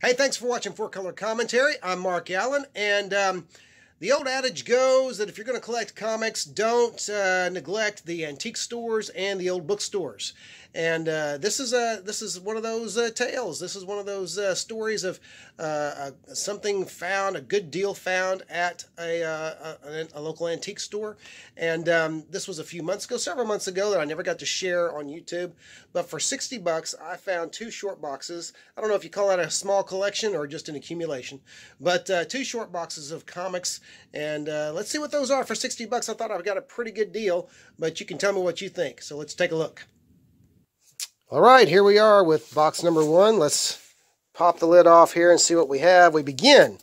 Hey, thanks for watching Four Color Commentary. I'm Mark Allen, and um, the old adage goes that if you're going to collect comics, don't uh, neglect the antique stores and the old bookstores. And uh, this is a this is one of those uh, tales. This is one of those uh, stories of uh, something found, a good deal found at a, uh, a, a local antique store. And um, this was a few months ago, several months ago, that I never got to share on YouTube. But for 60 bucks, I found two short boxes. I don't know if you call that a small collection or just an accumulation, but uh, two short boxes of comics. And let's see what those are for 60 bucks. I thought I've got a pretty good deal, but you can tell me what you think. So let's take a look. All right, here we are with box number one. Let's pop the lid off here and see what we have. We begin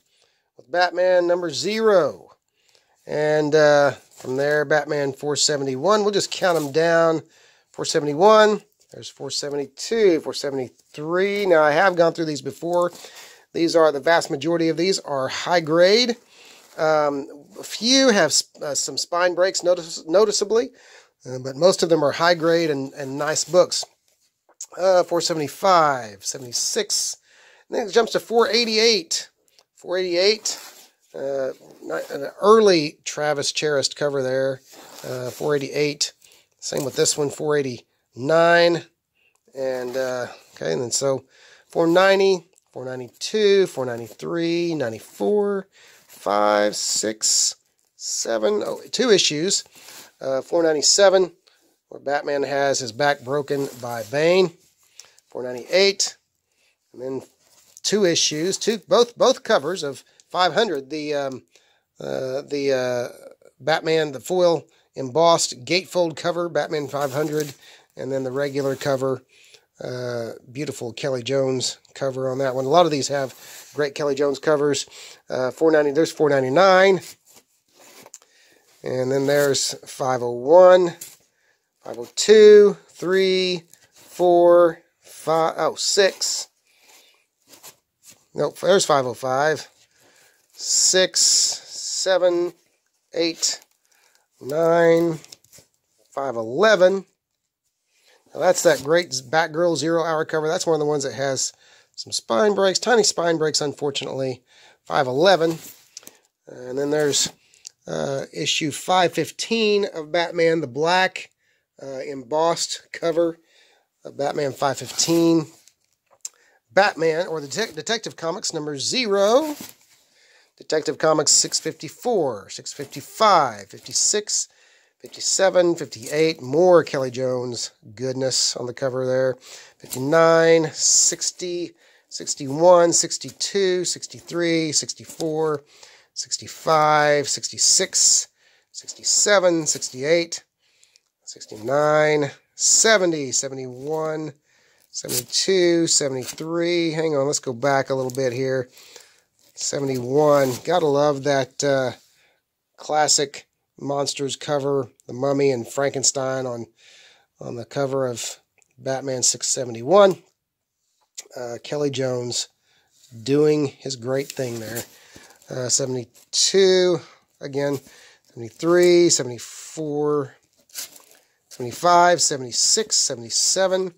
with Batman number zero. And uh, from there, Batman 471. We'll just count them down. 471. There's 472, 473. Now, I have gone through these before. These are, the vast majority of these are high grade. Um, a few have uh, some spine breaks notice noticeably, uh, but most of them are high grade and, and nice books. Uh, 475, 76. And then it jumps to 488. 488. Uh, an early Travis Charest cover there. Uh, 488. Same with this one, 489. And, uh, okay, and then so 490, 492, 493, 94, 5, 6, 7, oh, two issues. Uh, 497, where Batman has his back broken by Bane. 498 and then two issues two both both covers of 500 the um, uh, the uh, batman the foil embossed gatefold cover batman 500 and then the regular cover uh, beautiful kelly jones cover on that one. A lot of these have great kelly jones covers. Uh, 490 there's 499 and then there's 501 502 3 4 five, oh, six. Nope, there's 505. Six, seven, eight, nine, 511. Now that's that great Batgirl Zero Hour cover. That's one of the ones that has some spine breaks, tiny spine breaks, unfortunately. 511. And then there's uh, issue 515 of Batman, the black uh, embossed cover. of Batman 515, Batman, or the De Detective Comics number 0, Detective Comics 654, 655, 56, 57, 58, more Kelly Jones goodness on the cover there, 59, 60, 61, 62, 63, 64, 65, 66, 67, 68, 69, 70, 71, 72, 73. Hang on, let's go back a little bit here. 71. Gotta love that uh, classic monsters cover, the Mummy and Frankenstein on on the cover of Batman 671. Uh, Kelly Jones doing his great thing there. Uh, 72, again, 73, 74, 75, 76, 77.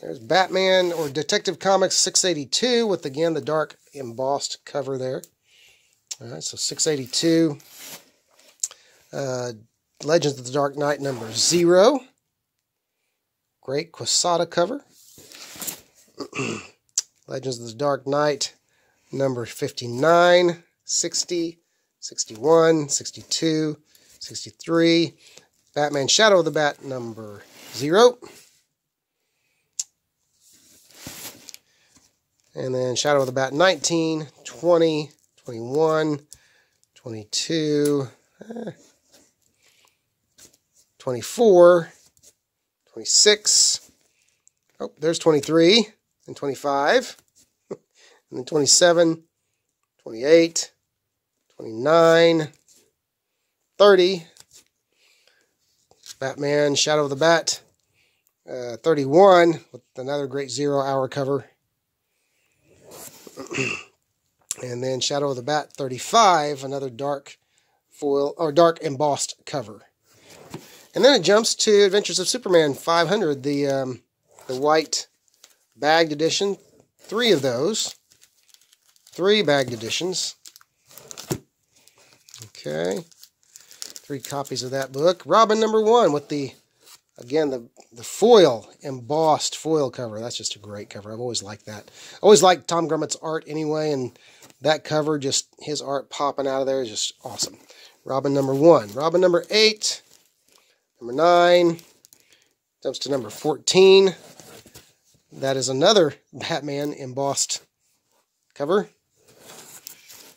There's Batman or Detective Comics 682 with, again, the dark embossed cover there. All right, so 682. Uh, Legends of the Dark Knight number 0. Great Quesada cover. Legends of the Dark Knight number 59, 60, 61, 62, 63. Batman Shadow of the Bat number 0. And then Shadow of the Bat 19, 20, 21, 22, eh, 24, 26. Oh, there's 23 and 25. and then 27, 28, 29, 30, Batman, Shadow of the Bat, uh, 31 with another great zero hour cover. and then Shadow of the Bat 35, another dark foil or dark embossed cover. And then it jumps to Adventures of Superman 500, the um, the white bagged edition. Three of those. three bagged editions. Okay. Three copies of that book. Robin number one with the, again, the, the foil, embossed foil cover. That's just a great cover. I've always liked that. Always liked Tom Grummett's art anyway, and that cover, just his art popping out of there is just awesome. Robin number one. Robin number eight. Number nine. Jumps to number 14. That is another Batman embossed cover.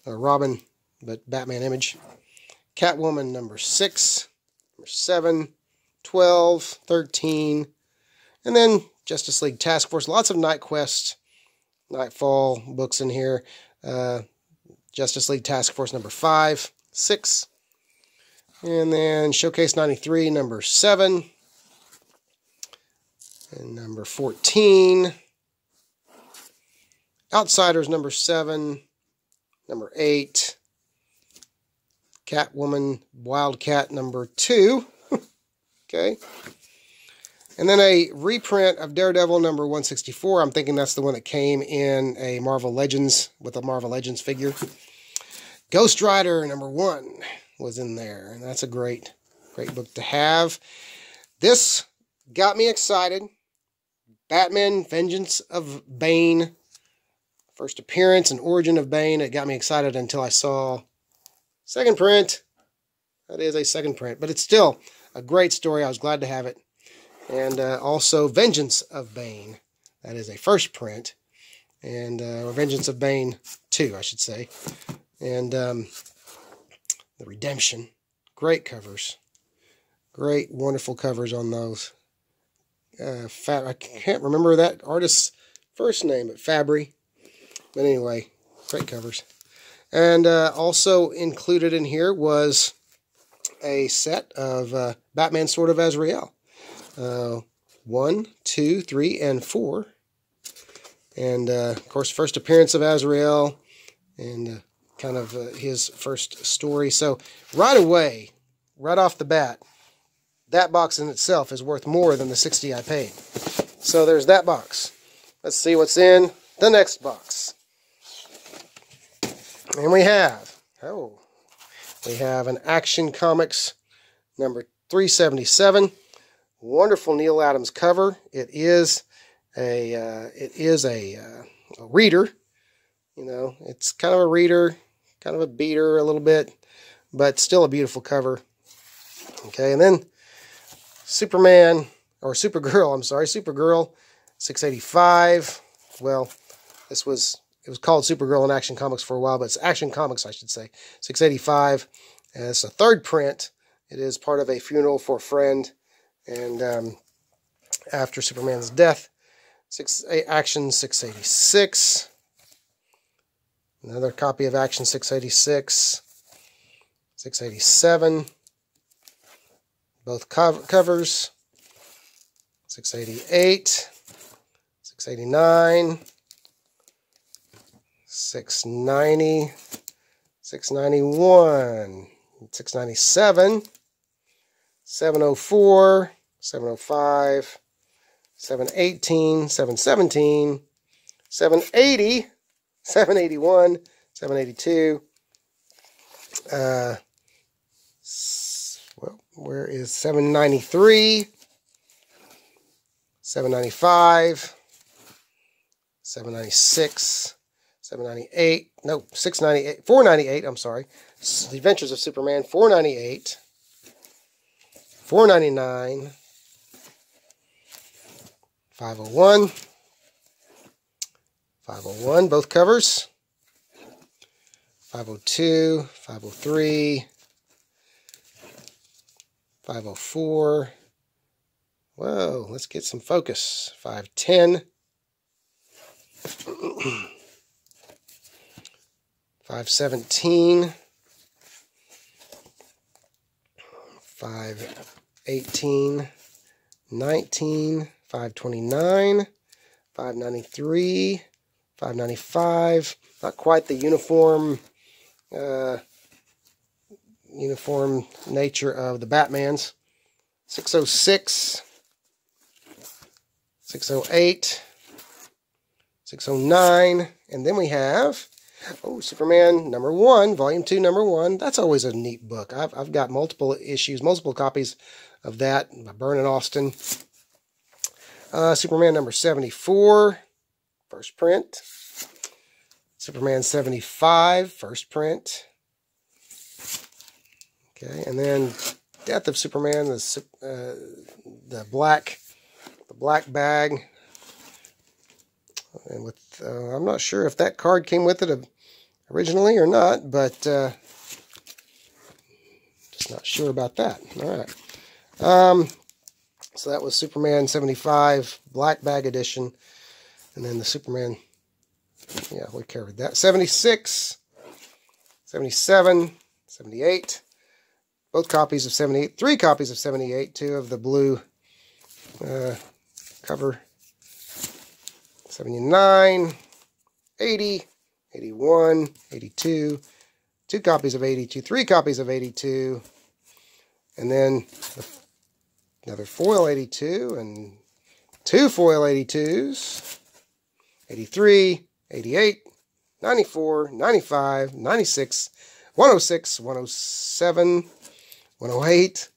A Robin, but Batman image. Catwoman number 6, number 7, 12, 13, and then Justice League Task Force. Lots of Night Quest, Knightfall books in here. Uh, Justice League Task Force number 5, 6, and then Showcase 93 number 7, and number 14. Outsiders number 7, number 8, Catwoman Wildcat number 2. okay. And then a reprint of Daredevil number 164. I'm thinking that's the one that came in a Marvel Legends with a Marvel Legends figure. Ghost Rider number 1 was in there. And that's a great, great book to have. This got me excited. Batman Vengeance of Bane. First appearance and origin of Bane. It got me excited until I saw second print. That is a second print, but it's still a great story. I was glad to have it. And uh, also Vengeance of Bane. That is a first print. And uh, Vengeance of Bane 2, I should say. And um, The Redemption. Great covers. Great, wonderful covers on those uh, Fab, I can't remember that artist's first name, but Fabry. But anyway, great covers. And uh, also included in here was a set of uh, Batman Sword of Azrael. Uh, one, two, three, and four. And uh, of course, first appearance of Azrael and uh, kind of uh, his first story. So right away, right off the bat, that box in itself is worth more than the 60 I paid. So there's that box. Let's see what's in the next box. And we have, oh, we have an Action Comics number 377. Wonderful Neal Adams cover. It is a, uh, it is a, uh, a reader. You know, it's kind of a reader, kind of a beater a little bit, but still a beautiful cover. Okay, and then Superman, or Supergirl, I'm sorry, Supergirl 685. Well, this was, it was called Supergirl in Action Comics for a while, but it's Action Comics, I should say. 685. And it's a third print. It is part of a funeral for a friend. And um, after Superman's death, six, Action 686. Another copy of Action 686. 687 both covers 688 689 690 691 697 704 705 718 717 780 781 782 uh, where is 793, 795, 796, 798, nope, 698, 498, I'm sorry. The Adventures of Superman, 498, 499, 501, 501, both covers, 502, 503, 504. Whoa, let's get some focus. 510. 517. 518. 19. 529. 593. 595. Not quite the uniform uh, uniform nature of the Batmans. 606, 608, 609, and then we have Oh, Superman number one, volume two, number one. That's always a neat book. I've, I've got multiple issues, multiple copies of that by Byrne Austin. Uh, Superman number 74, first print. Superman 75, first print. Okay, and then Death of Superman, the uh, the black the black bag, and with uh, I'm not sure if that card came with it originally or not, but uh, just not sure about that. All right. Um, so that was Superman 75 Black Bag Edition. And then the Superman, yeah, we covered that. 76, 77, 78. Both copies of 78. Three copies of 78. Two of the blue uh, cover. 79, 80, 81, 82. Two copies of 82. Three copies of 82. And then the Another foil 82 and two foil 82s. 83, 88, 94, 95, 96, 106, 107, 108.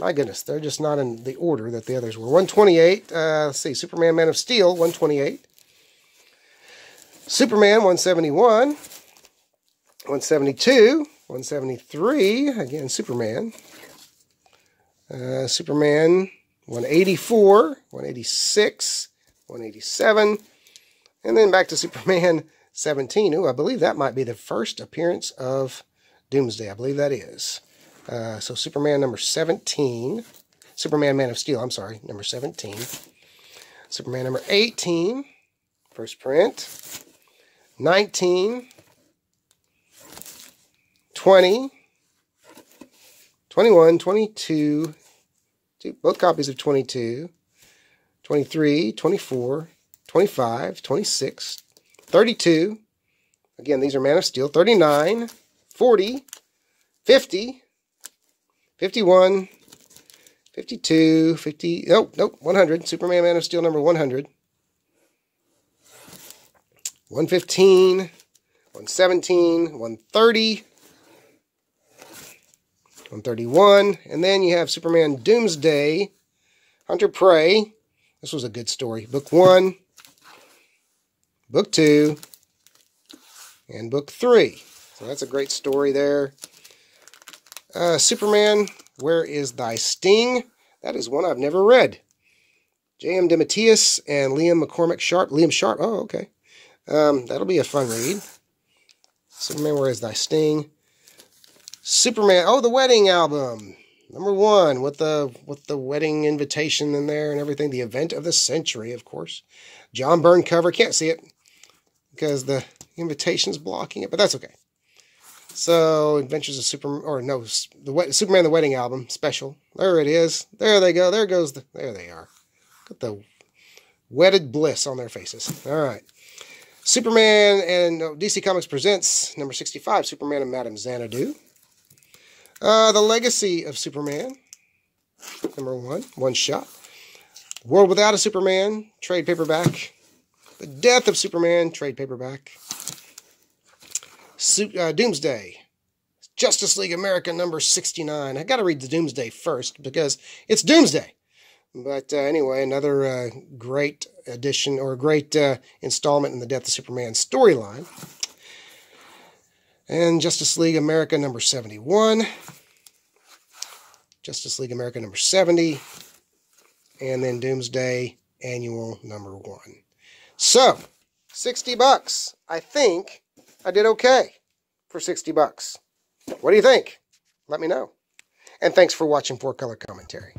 My goodness, they're just not in the order that the others were. 128, uh, let's see, Superman Man of Steel, 128. Superman, 171. 172, 173, again, Superman. Uh, Superman 184, 186, 187, and then back to Superman 17. Ooh, I believe that might be the first appearance of Doomsday. I believe that is. Uh, so Superman number 17. Superman Man of Steel, I'm sorry, number 17. Superman number 18, first print. 19. 20. 21, 22, two, both copies of 22, 23, 24, 25, 26, 32. Again, these are Man of Steel. 39, 40, 50, 51, 52, 50, nope, nope, 100. Superman Man of Steel number 100. 115, 117, 130, 131. And then you have Superman Doomsday, Hunter Prey. This was a good story. Book 1, Book 2, and Book 3. So that's a great story there. Uh, Superman, Where is Thy Sting? That is one I've never read. J.M. DeMatteis and Liam McCormack Sharp. Liam Sharp. Oh, okay. Um, that'll be a fun read. Superman, Where is Thy Sting? Superman. Oh, the wedding album. Number one with the with the wedding invitation in there and everything. The event of the century, of course. John Byrne cover. Can't see it because the invitation's blocking it, but that's okay. So, Adventures of Superman, or no, the Superman the Wedding album special. There it is. There they go. There goes the. There they are. Got the wedded bliss on their faces. All right. Superman and DC Comics presents number 65, Superman and Madame Xanadu. Uh, the Legacy of Superman, number one, one shot. World Without a Superman, trade paperback. The Death of Superman, trade paperback. Uh, Doomsday, Justice League America number 69. I got to read the Doomsday first because it's Doomsday. But uh, anyway, another uh, great addition or great uh, installment in the Death of Superman storyline. And Justice League America number 71. Justice League America number 70. And then Doomsday Annual number 1. So, 60 bucks. I think I did okay for 60 bucks. What do you think? Let me know. And thanks for watching 4 Color Commentary.